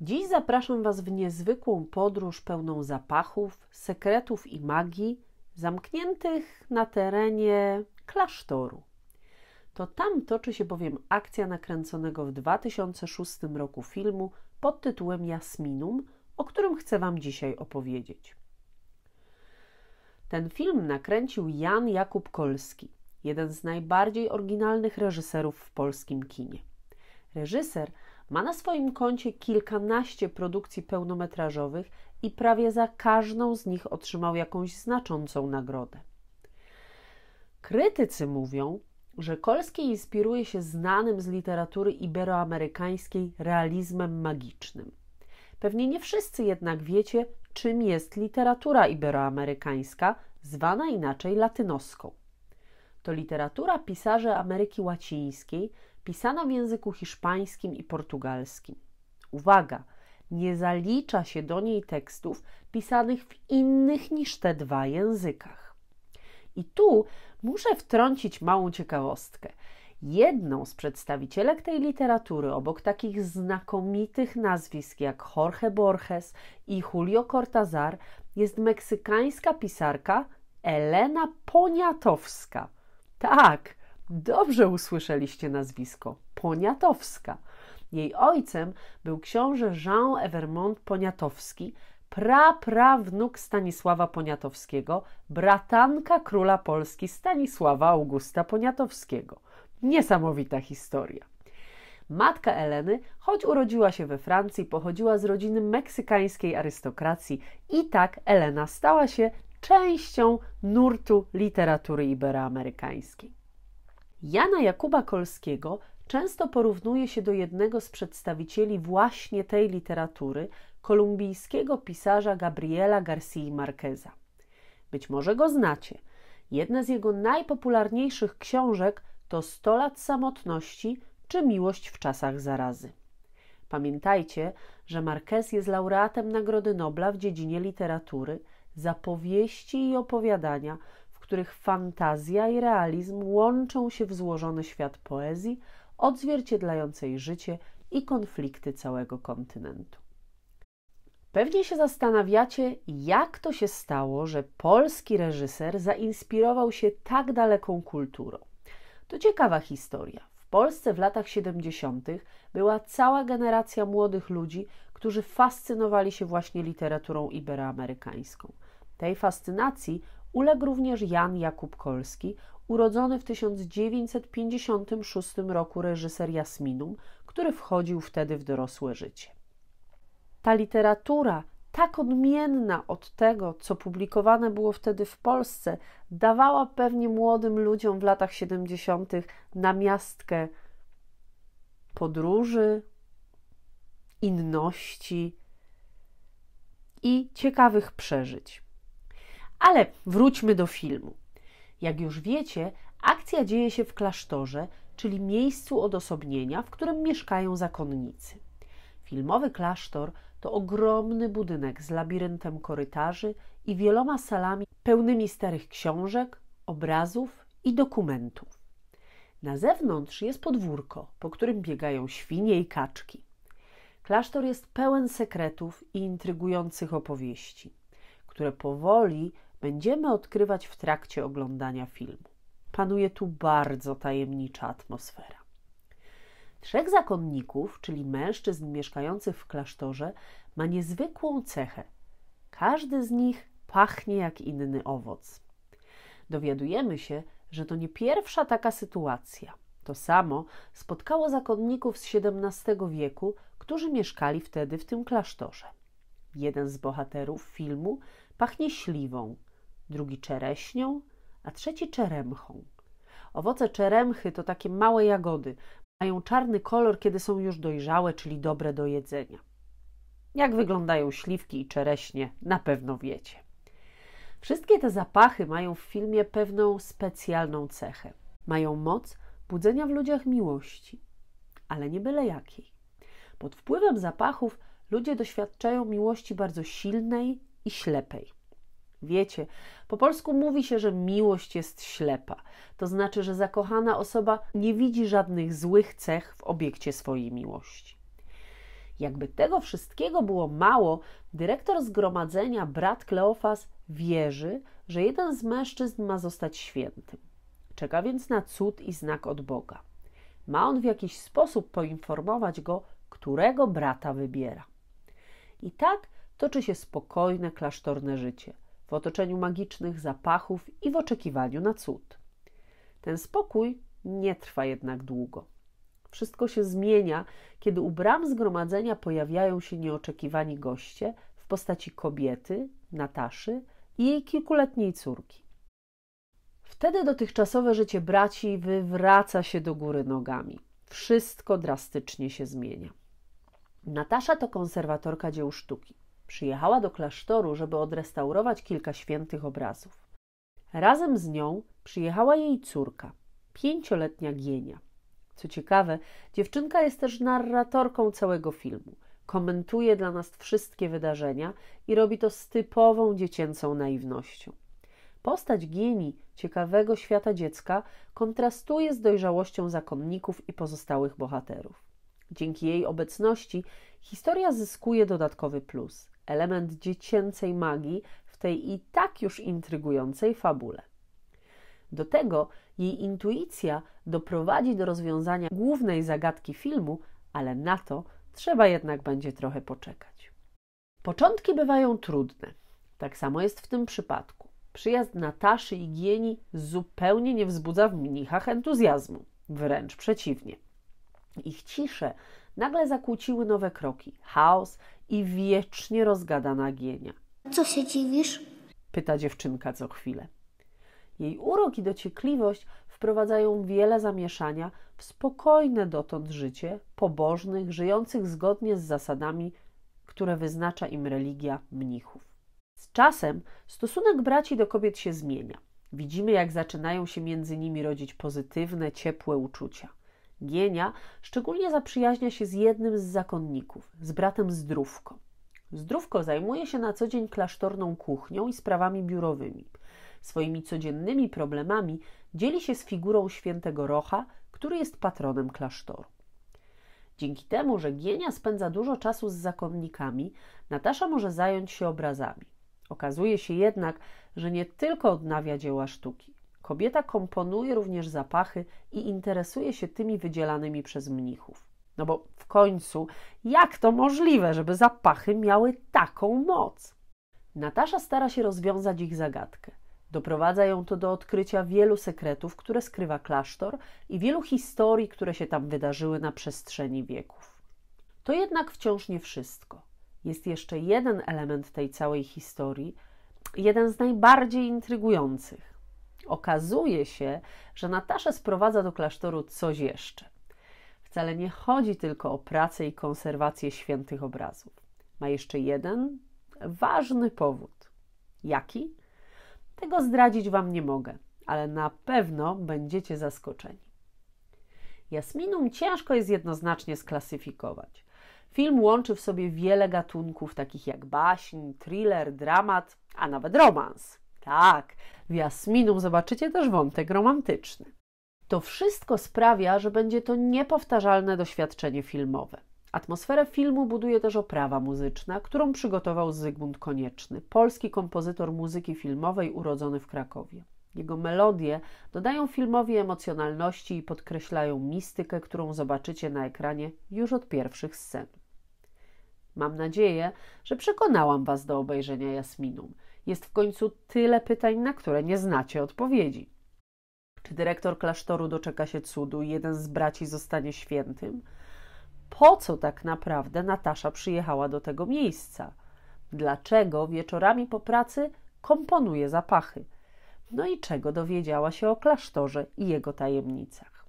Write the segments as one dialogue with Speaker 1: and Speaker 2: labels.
Speaker 1: Dziś zapraszam Was w niezwykłą podróż pełną zapachów, sekretów i magii, zamkniętych na terenie klasztoru. To tam toczy się bowiem akcja nakręconego w 2006 roku filmu pod tytułem Jasminum, o którym chcę Wam dzisiaj opowiedzieć. Ten film nakręcił Jan Jakub Kolski, jeden z najbardziej oryginalnych reżyserów w polskim kinie. Reżyser ma na swoim koncie kilkanaście produkcji pełnometrażowych i prawie za każdą z nich otrzymał jakąś znaczącą nagrodę. Krytycy mówią, że Kolski inspiruje się znanym z literatury iberoamerykańskiej realizmem magicznym. Pewnie nie wszyscy jednak wiecie, czym jest literatura iberoamerykańska, zwana inaczej latynoską. To literatura pisarzy Ameryki Łacińskiej, pisana w języku hiszpańskim i portugalskim. Uwaga, nie zalicza się do niej tekstów pisanych w innych niż te dwa językach. I tu muszę wtrącić małą ciekawostkę. Jedną z przedstawicielek tej literatury, obok takich znakomitych nazwisk jak Jorge Borges i Julio Cortázar, jest meksykańska pisarka Elena Poniatowska. Tak, dobrze usłyszeliście nazwisko Poniatowska. Jej ojcem był książę Jean Evermont Poniatowski, praprawnuk Stanisława Poniatowskiego, bratanka króla Polski Stanisława Augusta Poniatowskiego. Niesamowita historia. Matka Eleny, choć urodziła się we Francji, pochodziła z rodziny meksykańskiej arystokracji i tak Elena stała się częścią nurtu literatury iberoamerykańskiej. Jana Jakuba Kolskiego często porównuje się do jednego z przedstawicieli właśnie tej literatury, kolumbijskiego pisarza Gabriela García Marqueza. Być może go znacie. Jedna z jego najpopularniejszych książek to Sto lat samotności czy Miłość w czasach zarazy. Pamiętajcie, że Marquez jest laureatem Nagrody Nobla w dziedzinie literatury za powieści i opowiadania, których fantazja i realizm łączą się w złożony świat poezji, odzwierciedlającej życie i konflikty całego kontynentu. Pewnie się zastanawiacie, jak to się stało, że polski reżyser zainspirował się tak daleką kulturą. To ciekawa historia. W Polsce w latach 70. była cała generacja młodych ludzi, którzy fascynowali się właśnie literaturą iberoamerykańską. Tej fascynacji uległ również Jan Jakub Kolski, urodzony w 1956 roku reżyser Jasminum, który wchodził wtedy w dorosłe życie. Ta literatura, tak odmienna od tego, co publikowane było wtedy w Polsce, dawała pewnie młodym ludziom w latach 70. namiastkę podróży, inności i ciekawych przeżyć. Ale wróćmy do filmu. Jak już wiecie, akcja dzieje się w klasztorze, czyli miejscu odosobnienia, w którym mieszkają zakonnicy. Filmowy klasztor to ogromny budynek z labiryntem korytarzy i wieloma salami pełnymi starych książek, obrazów i dokumentów. Na zewnątrz jest podwórko, po którym biegają świnie i kaczki. Klasztor jest pełen sekretów i intrygujących opowieści, które powoli będziemy odkrywać w trakcie oglądania filmu. Panuje tu bardzo tajemnicza atmosfera. Trzech zakonników, czyli mężczyzn mieszkających w klasztorze, ma niezwykłą cechę. Każdy z nich pachnie jak inny owoc. Dowiadujemy się, że to nie pierwsza taka sytuacja. To samo spotkało zakonników z XVII wieku, którzy mieszkali wtedy w tym klasztorze. Jeden z bohaterów filmu pachnie śliwą, drugi czereśnią, a trzeci czeremchą. Owoce czeremchy to takie małe jagody. Mają czarny kolor, kiedy są już dojrzałe, czyli dobre do jedzenia. Jak wyglądają śliwki i czereśnie, na pewno wiecie. Wszystkie te zapachy mają w filmie pewną specjalną cechę. Mają moc budzenia w ludziach miłości, ale nie byle jakiej. Pod wpływem zapachów ludzie doświadczają miłości bardzo silnej i ślepej. Wiecie, po polsku mówi się, że miłość jest ślepa. To znaczy, że zakochana osoba nie widzi żadnych złych cech w obiekcie swojej miłości. Jakby tego wszystkiego było mało, dyrektor zgromadzenia, brat Kleofas, wierzy, że jeden z mężczyzn ma zostać świętym. Czeka więc na cud i znak od Boga. Ma on w jakiś sposób poinformować go, którego brata wybiera. I tak toczy się spokojne, klasztorne życie, w otoczeniu magicznych zapachów i w oczekiwaniu na cud. Ten spokój nie trwa jednak długo. Wszystko się zmienia, kiedy u bram zgromadzenia pojawiają się nieoczekiwani goście w postaci kobiety, Nataszy i jej kilkuletniej córki. Wtedy dotychczasowe życie braci wywraca się do góry nogami. Wszystko drastycznie się zmienia. Natasza to konserwatorka dzieł sztuki. Przyjechała do klasztoru, żeby odrestaurować kilka świętych obrazów. Razem z nią przyjechała jej córka, pięcioletnia Gienia. Co ciekawe, dziewczynka jest też narratorką całego filmu. Komentuje dla nas wszystkie wydarzenia i robi to z typową dziecięcą naiwnością. Postać Gieni, ciekawego świata dziecka, kontrastuje z dojrzałością zakonników i pozostałych bohaterów. Dzięki jej obecności historia zyskuje dodatkowy plus element dziecięcej magii w tej i tak już intrygującej fabule. Do tego jej intuicja doprowadzi do rozwiązania głównej zagadki filmu, ale na to trzeba jednak będzie trochę poczekać. Początki bywają trudne. Tak samo jest w tym przypadku. Przyjazd Nataszy i Gieni zupełnie nie wzbudza w mnichach entuzjazmu, wręcz przeciwnie. Ich ciszę nagle zakłóciły nowe kroki, chaos i wiecznie rozgadana Gienia.
Speaker 2: Co się dziwisz?
Speaker 1: Pyta dziewczynka co chwilę. Jej urok i dociekliwość wprowadzają wiele zamieszania w spokojne dotąd życie pobożnych, żyjących zgodnie z zasadami, które wyznacza im religia mnichów. Z czasem stosunek braci do kobiet się zmienia. Widzimy, jak zaczynają się między nimi rodzić pozytywne, ciepłe uczucia. Gienia szczególnie zaprzyjaźnia się z jednym z zakonników, z bratem Zdrówko. Zdrówko zajmuje się na co dzień klasztorną kuchnią i sprawami biurowymi. Swoimi codziennymi problemami dzieli się z figurą świętego Rocha, który jest patronem klasztoru. Dzięki temu, że Gienia spędza dużo czasu z zakonnikami, Natasza może zająć się obrazami. Okazuje się jednak, że nie tylko odnawia dzieła sztuki. Kobieta komponuje również zapachy i interesuje się tymi wydzielanymi przez mnichów. No bo w końcu, jak to możliwe, żeby zapachy miały taką moc? Natasza stara się rozwiązać ich zagadkę. Doprowadza ją to do odkrycia wielu sekretów, które skrywa klasztor i wielu historii, które się tam wydarzyły na przestrzeni wieków. To jednak wciąż nie wszystko. Jest jeszcze jeden element tej całej historii, jeden z najbardziej intrygujących. Okazuje się, że Natasza sprowadza do klasztoru coś jeszcze. Wcale nie chodzi tylko o pracę i konserwację świętych obrazów. Ma jeszcze jeden ważny powód. Jaki? Tego zdradzić Wam nie mogę, ale na pewno będziecie zaskoczeni. Jasminum ciężko jest jednoznacznie sklasyfikować. Film łączy w sobie wiele gatunków, takich jak baśń, thriller, dramat, a nawet romans. Tak, w Jasminum zobaczycie też wątek romantyczny. To wszystko sprawia, że będzie to niepowtarzalne doświadczenie filmowe. Atmosferę filmu buduje też oprawa muzyczna, którą przygotował Zygmunt Konieczny, polski kompozytor muzyki filmowej urodzony w Krakowie. Jego melodie dodają filmowi emocjonalności i podkreślają mistykę, którą zobaczycie na ekranie już od pierwszych scen. Mam nadzieję, że przekonałam Was do obejrzenia Jasminum. Jest w końcu tyle pytań, na które nie znacie odpowiedzi. Czy dyrektor klasztoru doczeka się cudu i jeden z braci zostanie świętym? Po co tak naprawdę Natasza przyjechała do tego miejsca? Dlaczego wieczorami po pracy komponuje zapachy? No i czego dowiedziała się o klasztorze i jego tajemnicach?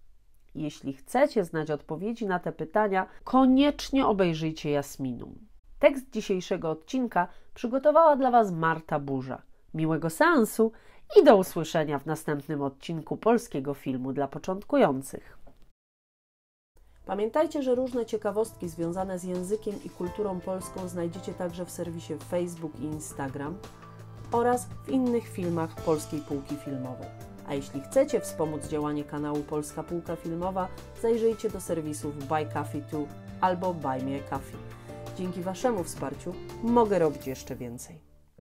Speaker 1: Jeśli chcecie znać odpowiedzi na te pytania, koniecznie obejrzyjcie Jasminum. Tekst dzisiejszego odcinka przygotowała dla Was Marta Burza. Miłego seansu i do usłyszenia w następnym odcinku polskiego filmu dla początkujących. Pamiętajcie, że różne ciekawostki związane z językiem i kulturą polską znajdziecie także w serwisie Facebook i Instagram oraz w innych filmach Polskiej Półki Filmowej. A jeśli chcecie wspomóc działanie kanału Polska Półka Filmowa, zajrzyjcie do serwisów Buy Coffee 2 albo Buy Me Coffee. Dzięki Waszemu wsparciu mogę robić jeszcze więcej.